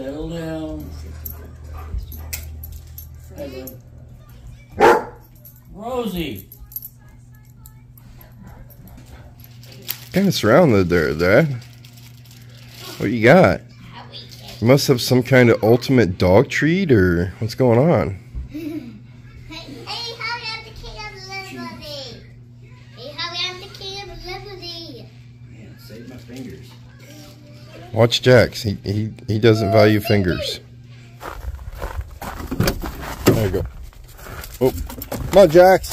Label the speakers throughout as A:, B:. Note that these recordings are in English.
A: Settle down. Rosie.
B: Kind of surrounded there, Dad. What you got? You must have some kind of ultimate dog treat, or what's going on?
C: Hey, hey, hurry up the king of liberty. Hey, hurry up the king of liberty.
A: Man, save my fingers.
B: Watch Jax. He he he doesn't value fingers. There you go. Oh, come on, Jax.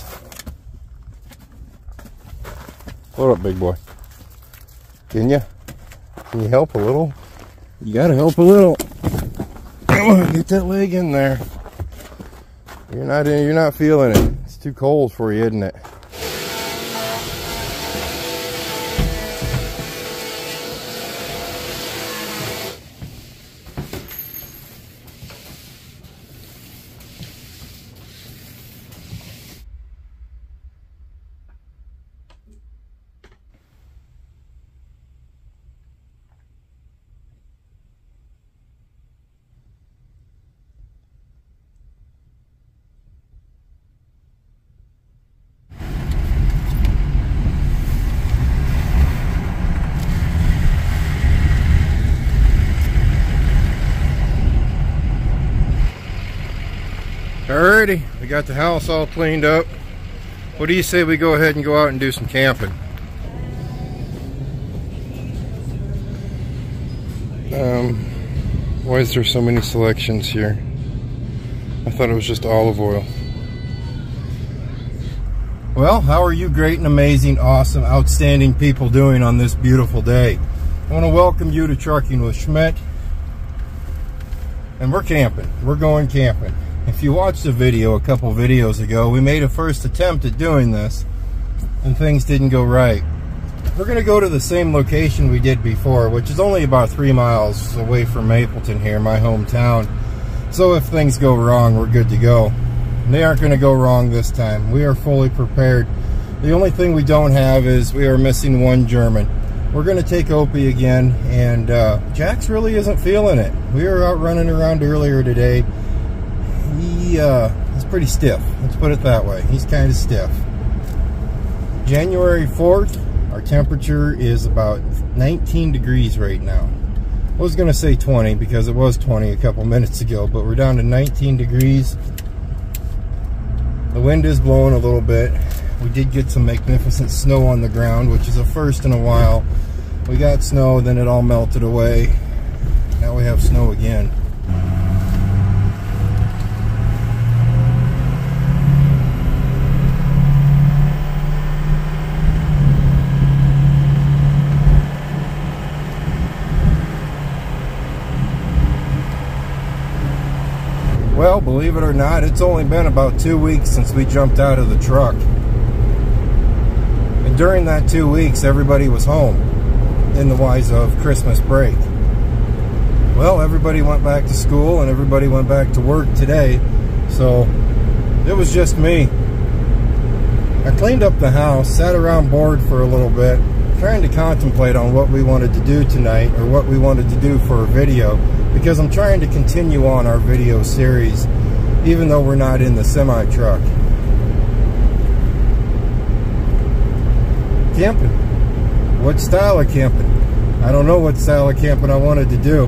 B: What up, big boy? Can you? Can you help a little? You gotta help a little. Come on, get that leg in there. You're not in. You're not feeling it. It's too cold for you, isn't it? We got the house all cleaned up. What do you say we go ahead and go out and do some camping? Um, why is there so many selections here? I thought it was just olive oil. Well, how are you great and amazing, awesome, outstanding people doing on this beautiful day? I want to welcome you to Trucking with Schmidt. And we're camping. We're going camping. If you watched the video a couple videos ago, we made a first attempt at doing this and things didn't go right. We're going to go to the same location we did before, which is only about three miles away from Mapleton here, my hometown. So if things go wrong, we're good to go. They aren't going to go wrong this time. We are fully prepared. The only thing we don't have is we are missing one German. We're going to take Opie again, and uh, Jax really isn't feeling it. We were out running around earlier today he uh, he's pretty stiff. Let's put it that way. He's kind of stiff. January 4th, our temperature is about 19 degrees right now. I was going to say 20 because it was 20 a couple minutes ago, but we're down to 19 degrees. The wind is blowing a little bit. We did get some magnificent snow on the ground, which is a first in a while. We got snow, then it all melted away. Now we have snow again. Well, believe it or not, it's only been about two weeks since we jumped out of the truck. And during that two weeks, everybody was home in the wise of Christmas break. Well, everybody went back to school and everybody went back to work today. So it was just me. I cleaned up the house, sat around bored for a little bit, trying to contemplate on what we wanted to do tonight or what we wanted to do for a video because I'm trying to continue on our video series even though we're not in the semi-truck. Camping. What style of camping? I don't know what style of camping I wanted to do.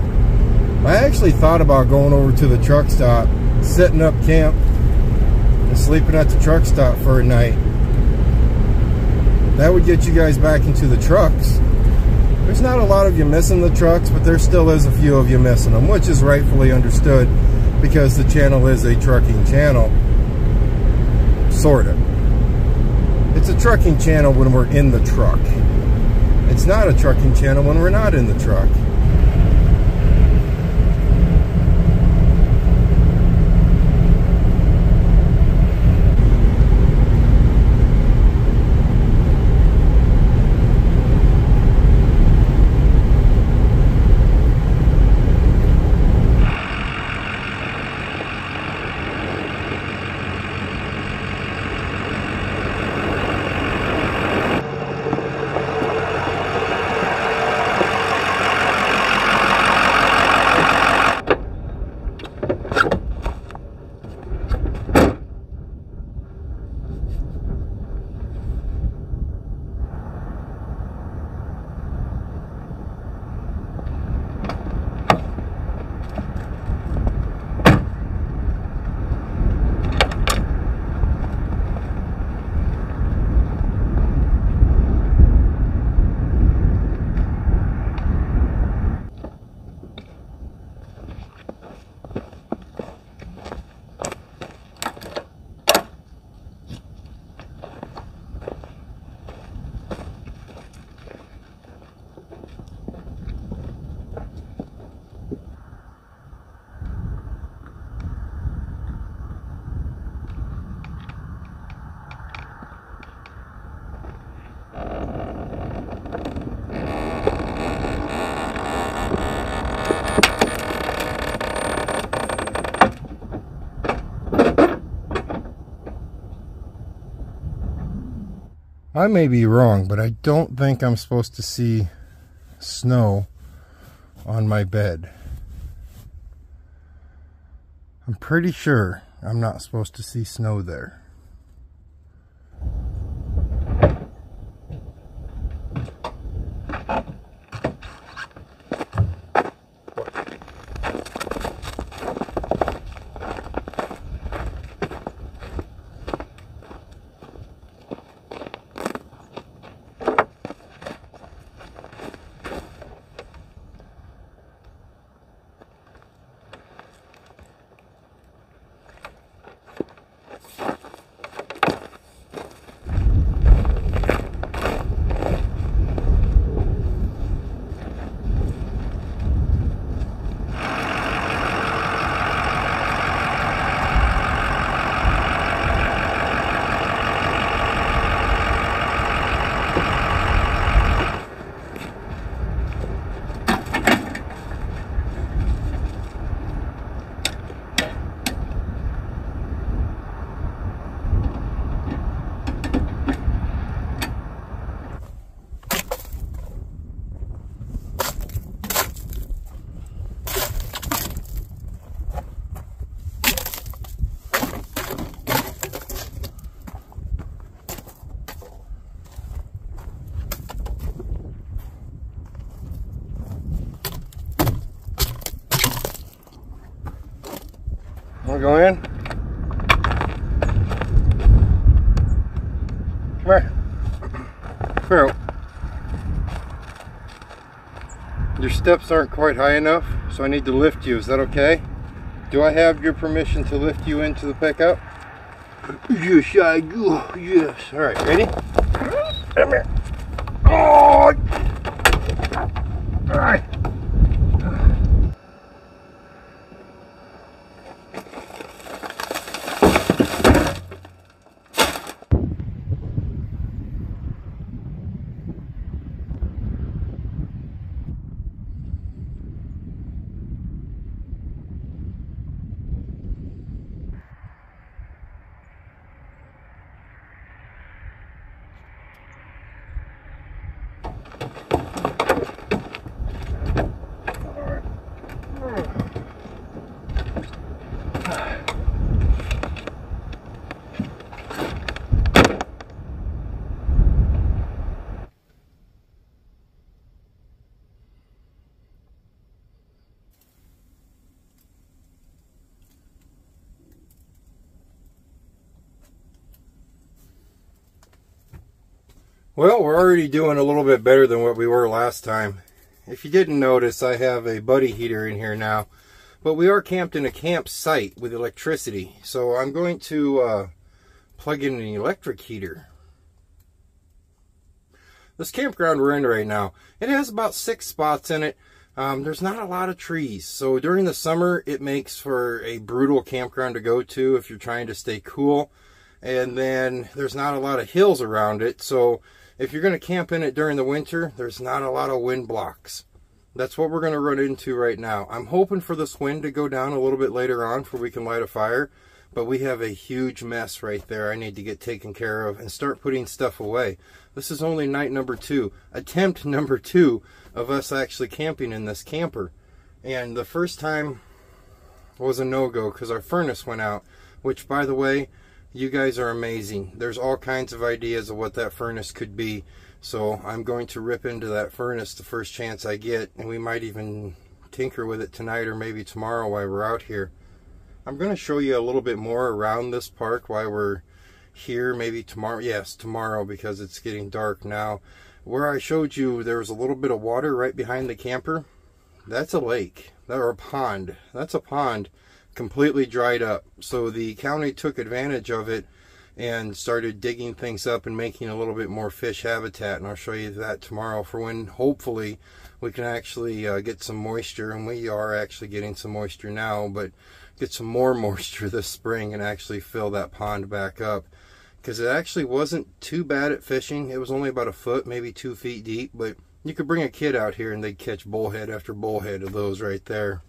B: I actually thought about going over to the truck stop, setting up camp, and sleeping at the truck stop for a night. That would get you guys back into the trucks. There's not a lot of you missing the trucks, but there still is a few of you missing them, which is rightfully understood because the channel is a trucking channel. Sort of. It's a trucking channel when we're in the truck. It's not a trucking channel when we're not in the truck. I may be wrong, but I don't think I'm supposed to see snow on my bed. I'm pretty sure I'm not supposed to see snow there. Want to go in? Come here. Come here. Your steps aren't quite high enough, so I need to lift you. Is that okay? Do I have your permission to lift you into the pickup? Yes, I do. Yes. All right, ready? Come here. Oh! All right. Well, we're already doing a little bit better than what we were last time. If you didn't notice, I have a buddy heater in here now. But we are camped in a campsite with electricity. So I'm going to uh, plug in an electric heater. This campground we're in right now, it has about six spots in it. Um, there's not a lot of trees. So during the summer, it makes for a brutal campground to go to if you're trying to stay cool. And then there's not a lot of hills around it. So if you're going to camp in it during the winter, there's not a lot of wind blocks. That's what we're going to run into right now. I'm hoping for this wind to go down a little bit later on for we can light a fire. But we have a huge mess right there I need to get taken care of and start putting stuff away. This is only night number two, attempt number two of us actually camping in this camper. And the first time was a no-go because our furnace went out, which by the way, you guys are amazing. There's all kinds of ideas of what that furnace could be. So I'm going to rip into that furnace the first chance I get. And we might even tinker with it tonight or maybe tomorrow while we're out here. I'm going to show you a little bit more around this park while we're here. Maybe tomorrow. Yes, tomorrow because it's getting dark now. Where I showed you there was a little bit of water right behind the camper. That's a lake. Or a pond. That's a pond completely dried up. So the county took advantage of it and started digging things up and making a little bit more fish habitat. And I'll show you that tomorrow for when hopefully we can actually uh, get some moisture. And we are actually getting some moisture now, but get some more moisture this spring and actually fill that pond back up. Because it actually wasn't too bad at fishing. It was only about a foot, maybe two feet deep. But you could bring a kid out here and they'd catch bullhead after bullhead of those right there.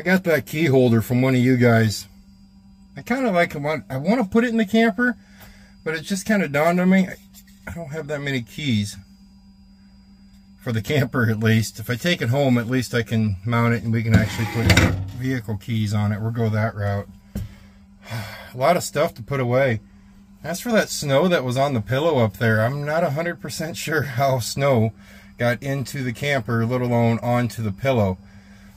B: I got that key holder from one of you guys. I kind of like I want to put it in the camper, but it just kind of dawned on me I don't have that many keys for the camper at least. If I take it home, at least I can mount it and we can actually put vehicle keys on it. We'll go that route. A lot of stuff to put away. As for that snow that was on the pillow up there, I'm not 100% sure how snow got into the camper, let alone onto the pillow.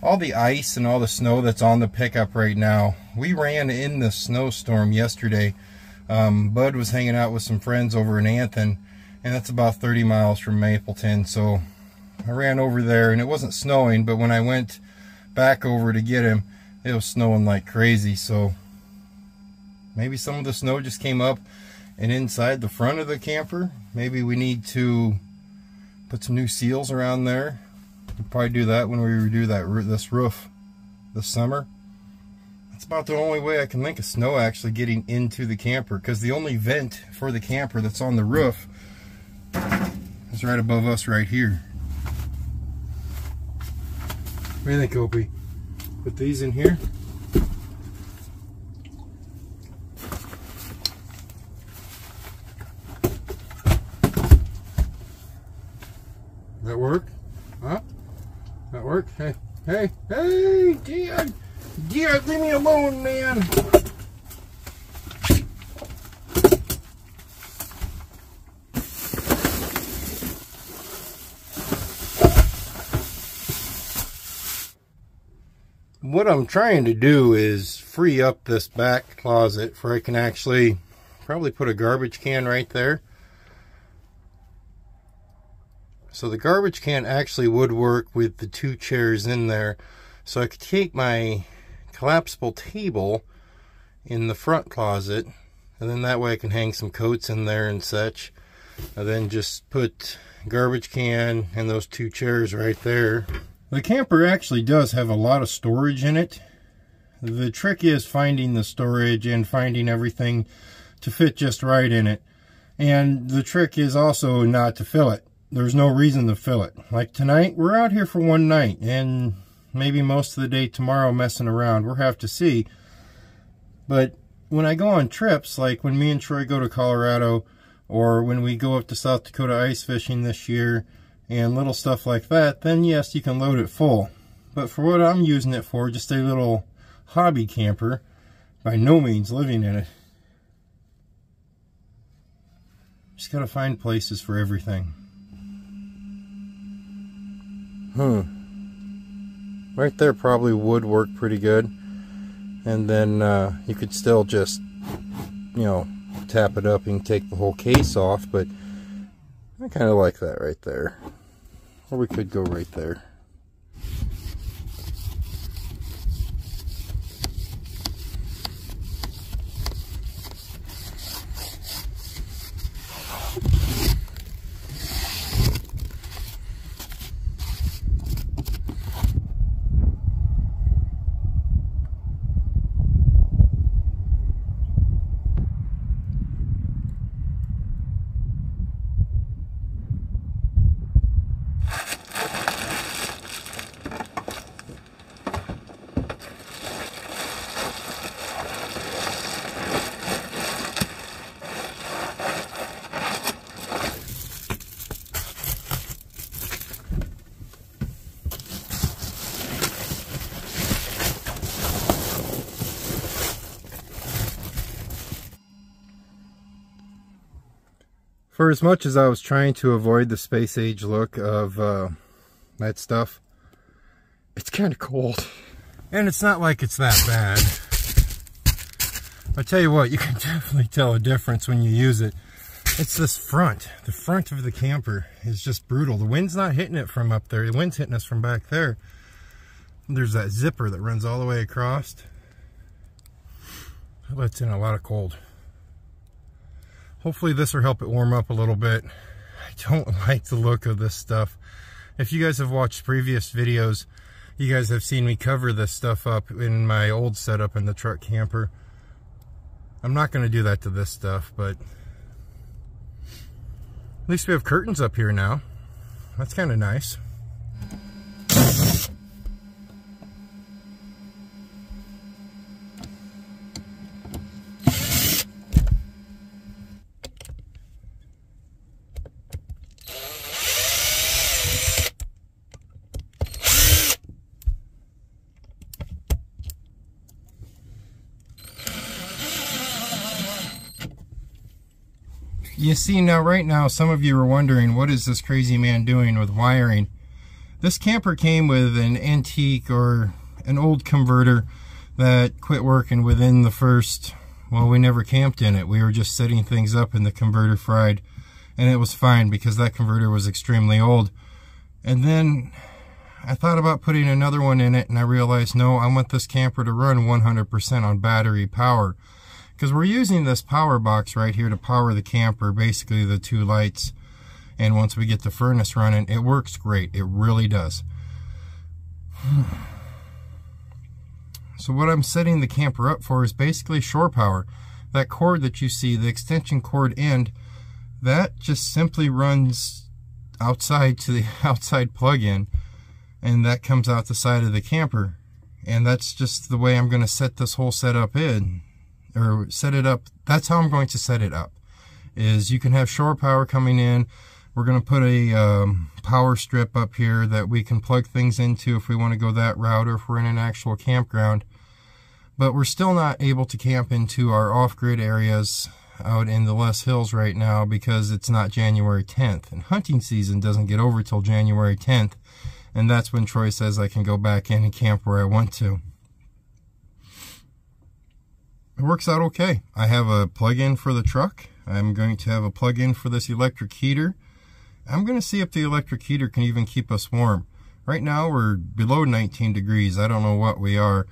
B: All the ice and all the snow that's on the pickup right now. We ran in the snowstorm yesterday um, Bud was hanging out with some friends over in Anthon, and that's about 30 miles from Mapleton. So I ran over there, and it wasn't snowing, but when I went back over to get him, it was snowing like crazy. So maybe some of the snow just came up and inside the front of the camper. Maybe we need to put some new seals around there. We'll probably do that when we redo that this roof this summer. That's about the only way I can think of snow actually getting into the camper because the only vent for the camper that's on the roof is right above us right here. What do you think, Opie? Put these in here? That work? That work? Hey, hey, hey, Dad! Yeah, leave me alone, man. What I'm trying to do is free up this back closet where I can actually probably put a garbage can right there. So the garbage can actually would work with the two chairs in there. So I could take my collapsible table in the front closet and then that way I can hang some coats in there and such. And then just put garbage can and those two chairs right there. The camper actually does have a lot of storage in it. The trick is finding the storage and finding everything to fit just right in it. And the trick is also not to fill it there's no reason to fill it like tonight we're out here for one night and maybe most of the day tomorrow messing around. We'll have to see. But when I go on trips, like when me and Troy go to Colorado, or when we go up to South Dakota ice fishing this year, and little stuff like that, then yes, you can load it full. But for what I'm using it for, just a little hobby camper, by no means living in it. Just gotta find places for everything. Hmm. Right there probably would work pretty good. And then uh, you could still just you know tap it up and take the whole case off but I kind of like that right there. Or we could go right there for as much as I was trying to avoid the space age look of uh, that stuff, it's kind of cold. And it's not like it's that bad. I tell you what, you can definitely tell a difference when you use it. It's this front. The front of the camper is just brutal. The wind's not hitting it from up there. The wind's hitting us from back there. There's that zipper that runs all the way across. That lets in a lot of cold. Hopefully this will help it warm up a little bit. I don't like the look of this stuff. If you guys have watched previous videos, you guys have seen me cover this stuff up in my old setup in the truck camper. I'm not going to do that to this stuff, but at least we have curtains up here now. That's kind of nice. You see now, right now, some of you are wondering, what is this crazy man doing with wiring? This camper came with an antique or an old converter that quit working within the first, well, we never camped in it. We were just setting things up and the converter fried. And it was fine because that converter was extremely old. And then I thought about putting another one in it and I realized, no, I want this camper to run 100% on battery power. Because we're using this power box right here to power the camper, basically the two lights. And once we get the furnace running, it works great. It really does. So what I'm setting the camper up for is basically shore power. That cord that you see, the extension cord end, that just simply runs outside to the outside plug-in and that comes out the side of the camper. And that's just the way I'm going to set this whole setup in or set it up. That's how I'm going to set it up is you can have shore power coming in. We're going to put a um, power strip up here that we can plug things into if we want to go that route or if we're in an actual campground but we're still not able to camp into our off-grid areas out in the Loess Hills right now because it's not January 10th and hunting season doesn't get over till January 10th and that's when Troy says I can go back in and camp where I want to. It works out okay. I have a plug-in for the truck. I'm going to have a plug-in for this electric heater. I'm going to see if the electric heater can even keep us warm. Right now we're below 19 degrees. I don't know what we are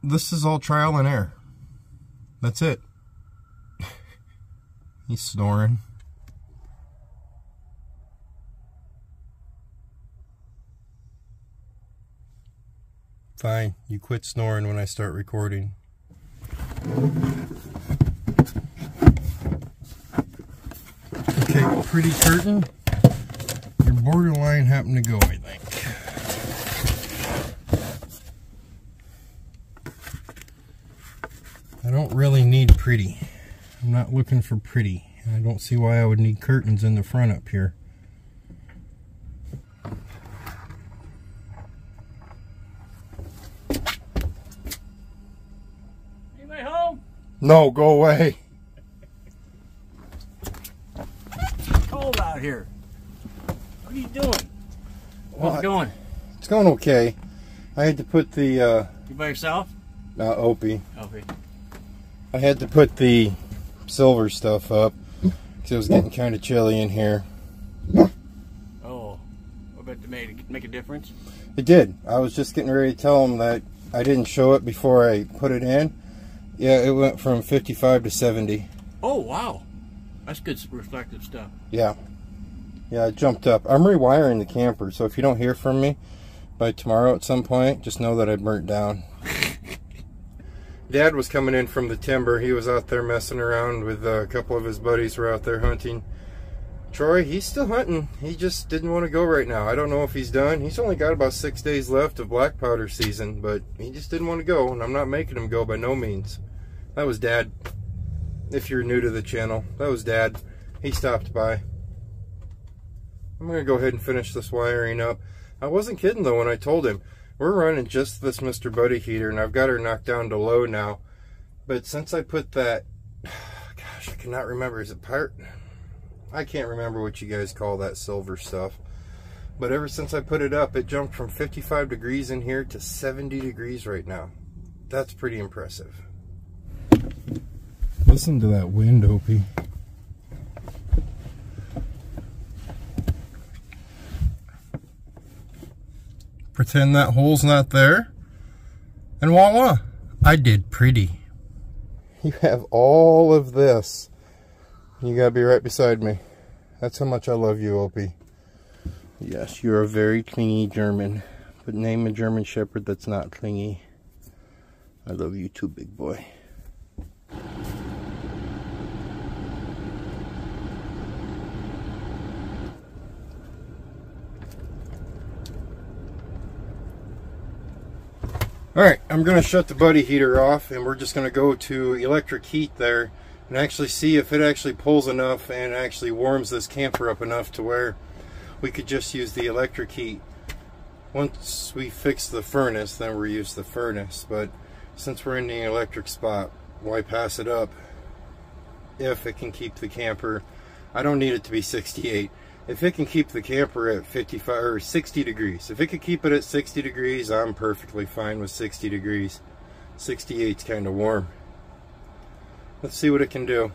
B: this is all trial and error. That's it. He's snoring. Fine, you quit snoring when I start recording. Okay, pretty curtain. Your borderline happened to go, I think. I don't really need pretty. I'm not looking for pretty. I don't see why I would need curtains in the front up here.
A: Anybody home?
B: No, go away.
A: It's cold out here. What are you doing?
B: Well,
A: How's it going?
B: It's going okay. I had to put the, uh,
A: You by yourself?
B: uh, Opie.
A: Okay.
B: I had to put the silver stuff up because it was getting kind of chilly in here.
A: Oh, I bet it made make a difference.
B: It did. I was just getting ready to tell him that I didn't show it before I put it in. Yeah, it went from 55 to 70.
A: Oh wow, that's good reflective stuff.
B: Yeah. Yeah, it jumped up. I'm rewiring the camper, so if you don't hear from me by tomorrow at some point, just know that I burnt down. Dad was coming in from the timber. He was out there messing around with uh, a couple of his buddies were out there hunting. Troy, he's still hunting. He just didn't want to go right now. I don't know if he's done. He's only got about six days left of black powder season, but he just didn't want to go, and I'm not making him go by no means. That was Dad. If you're new to the channel, that was Dad. He stopped by. I'm going to go ahead and finish this wiring up. I wasn't kidding though when I told him. We're running just this Mr. Buddy heater, and I've got her knocked down to low now. But since I put that, gosh, I cannot remember. Is it part? I can't remember what you guys call that silver stuff. But ever since I put it up, it jumped from 55 degrees in here to 70 degrees right now. That's pretty impressive. Listen to that wind, Opie. Pretend that hole's not there. And voila, I did pretty. You have all of this. You gotta be right beside me. That's how much I love you, Opie. Yes, you're a very clingy German. But name a German Shepherd that's not clingy. I love you too, big boy. Alright, I'm going to shut the buddy heater off and we're just going to go to electric heat there and actually see if it actually pulls enough and actually warms this camper up enough to where we could just use the electric heat. Once we fix the furnace, then we'll use the furnace. But since we're in the electric spot, why pass it up? if it can keep the camper. I don't need it to be 68. If it can keep the camper at 55 or 60 degrees, if it could keep it at 60 degrees, I'm perfectly fine with 60 degrees. 68's kind of warm. Let's see what it can do.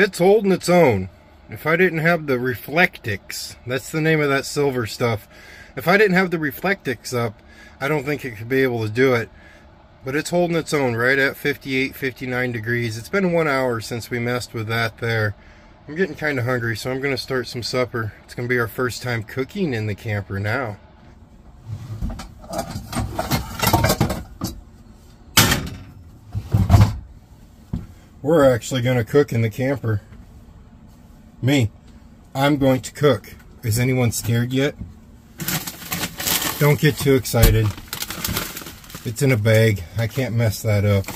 B: It's holding its own. If I didn't have the Reflectix, that's the name of that silver stuff. If I didn't have the Reflectix up, I don't think it could be able to do it. But it's holding its own right at 58, 59 degrees. It's been one hour since we messed with that there. I'm getting kind of hungry, so I'm going to start some supper. It's going to be our first time cooking in the camper now. We're actually going to cook in the camper. Me. I'm going to cook. Is anyone scared yet? Don't get too excited. It's in a bag. I can't mess that up.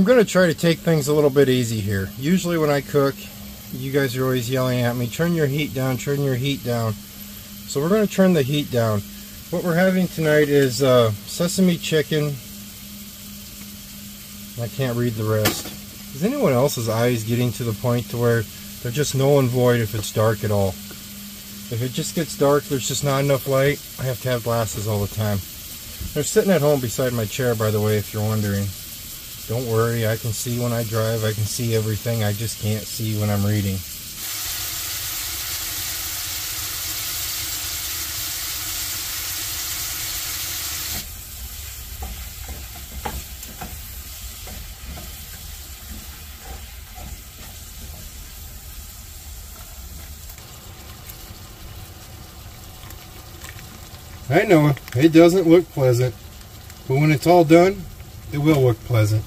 B: I'm going to try to take things a little bit easy here. Usually when I cook, you guys are always yelling at me, turn your heat down, turn your heat down. So we're going to turn the heat down. What we're having tonight is uh, sesame chicken. I can't read the rest. Is anyone else's eyes getting to the point to where they're just null and void if it's dark at all? If it just gets dark, there's just not enough light, I have to have glasses all the time. They're sitting at home beside my chair, by the way, if you're wondering. Don't worry, I can see when I drive, I can see everything, I just can't see when I'm reading. I know, it doesn't look pleasant, but when it's all done, it will look pleasant.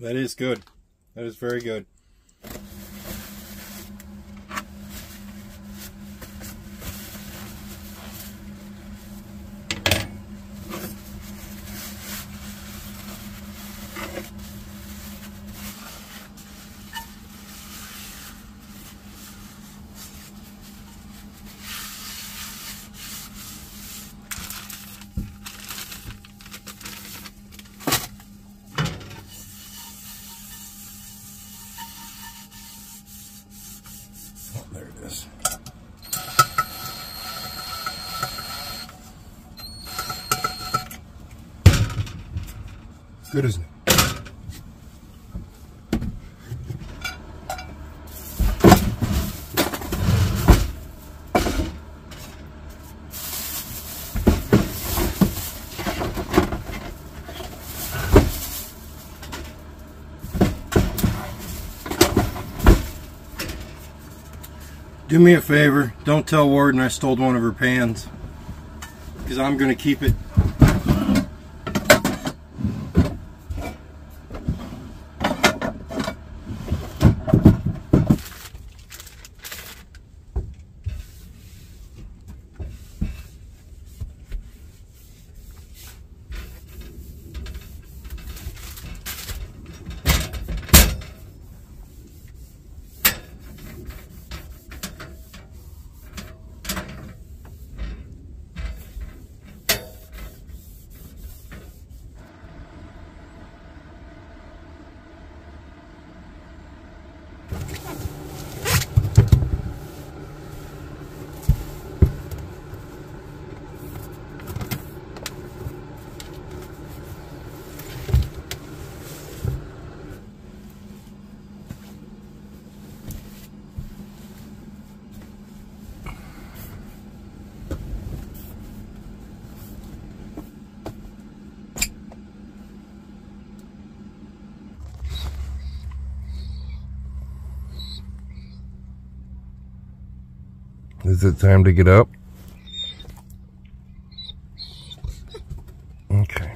B: That is good. That is very good. Oh, there it is. Good, isn't it? Do me a favor, don't tell Warden I stole one of her pans. because I'm going to keep it Is it time to get up? Okay.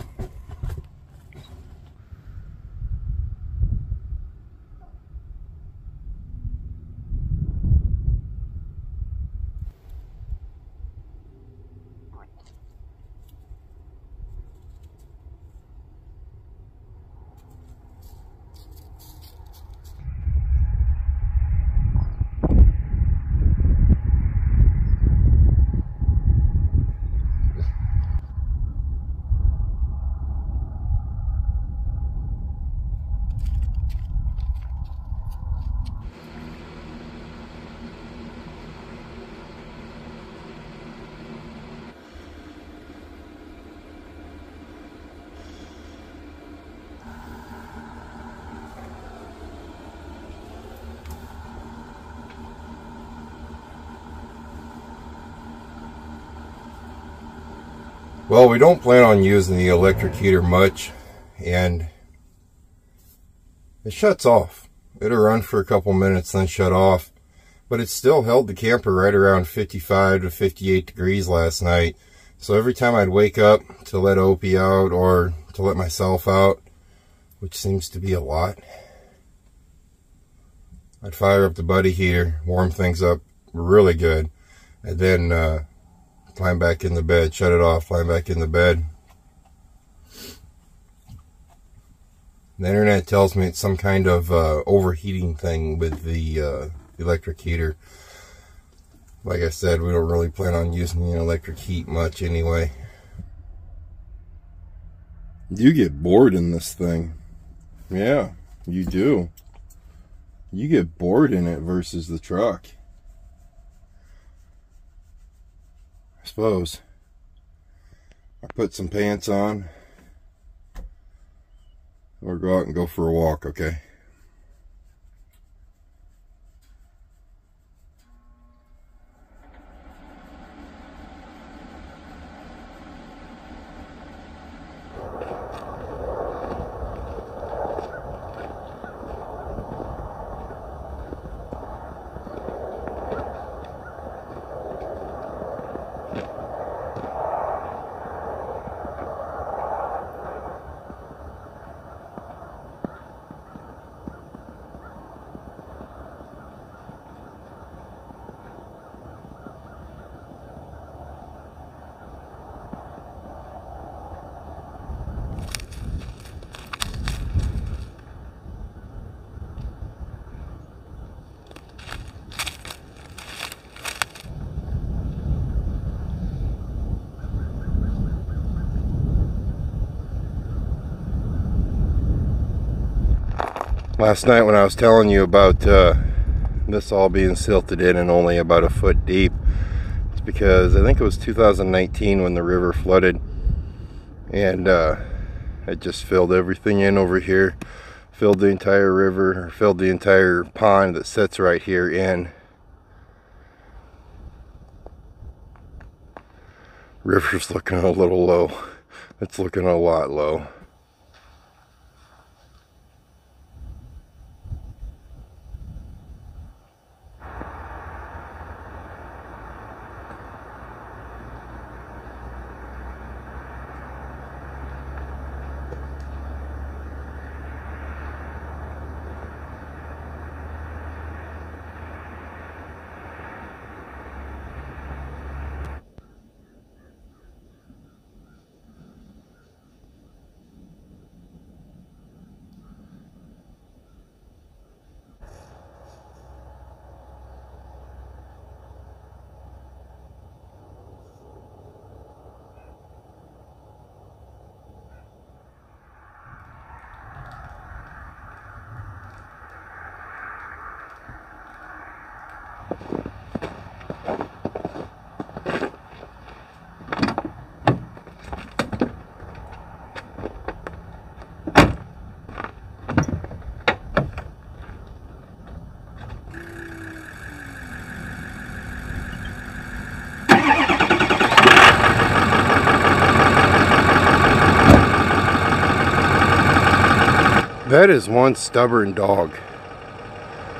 B: Well, we don't plan on using the electric heater much, and it shuts off. It'll run for a couple minutes, then shut off. But it still held the camper right around 55 to 58 degrees last night. So every time I'd wake up to let Opie out or to let myself out, which seems to be a lot, I'd fire up the buddy heater, warm things up really good, and then uh, climb back in the bed, shut it off, climb back in the bed. The internet tells me it's some kind of uh, overheating thing with the uh, electric heater. Like I said, we don't really plan on using the electric heat much anyway. You get bored in this thing. Yeah, you do. You get bored in it versus the truck. Suppose. I put some pants on or go out and go for a walk, okay? Last night when I was telling you about uh, this all being silted in and only about a foot deep it's because I think it was 2019 when the river flooded and uh, it just filled everything in over here filled the entire river filled the entire pond that sits right here in. River's looking a little low. It's looking a lot low That is one stubborn dog.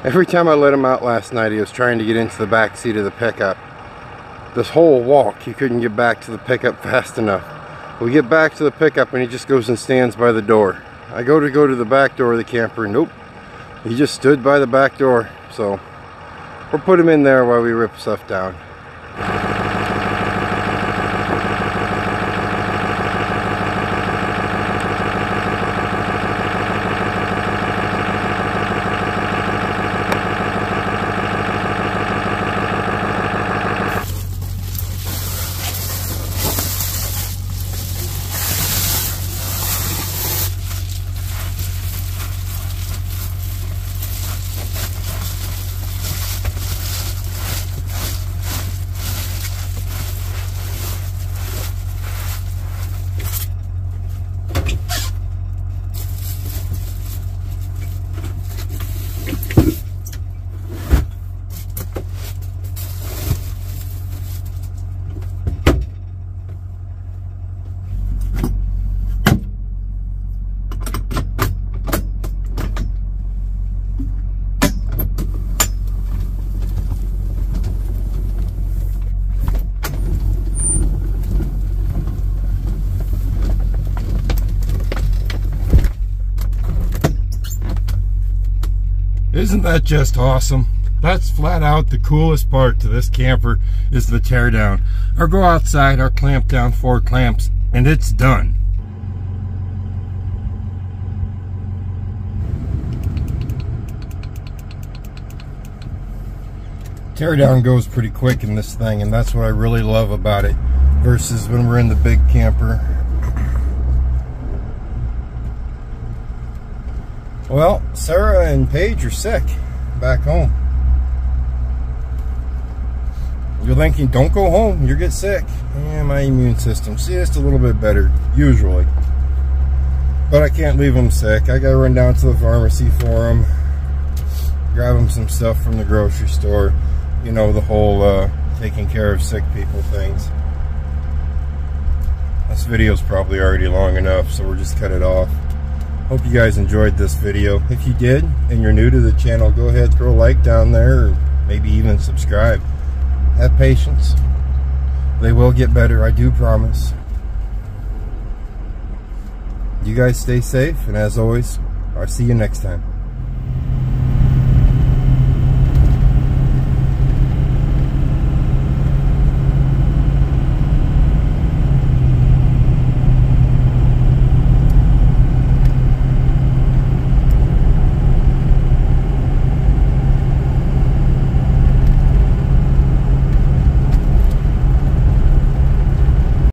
B: Every time I let him out last night, he was trying to get into the back seat of the pickup. This whole walk, he couldn't get back to the pickup fast enough. We get back to the pickup and he just goes and stands by the door. I go to go to the back door of the camper. Nope. He just stood by the back door. So we'll put him in there while we rip stuff down. Isn't that just awesome? That's flat out the coolest part to this camper is the teardown. Or go outside, or clamp down four clamps, and it's done. Teardown goes pretty quick in this thing, and that's what I really love about it versus when we're in the big camper. Well, Sarah and Paige are sick back home. You're thinking, don't go home, You'll get sick. Yeah, my immune system, system's just a little bit better, usually. But I can't leave them sick. I gotta run down to the pharmacy for them, grab them some stuff from the grocery store. You know, the whole uh, taking care of sick people things. This video's probably already long enough, so we'll just cut it off. Hope you guys enjoyed this video. If you did, and you're new to the channel, go ahead, throw a like down there, or maybe even subscribe. Have patience. They will get better, I do promise. You guys stay safe, and as always, I'll see you next time.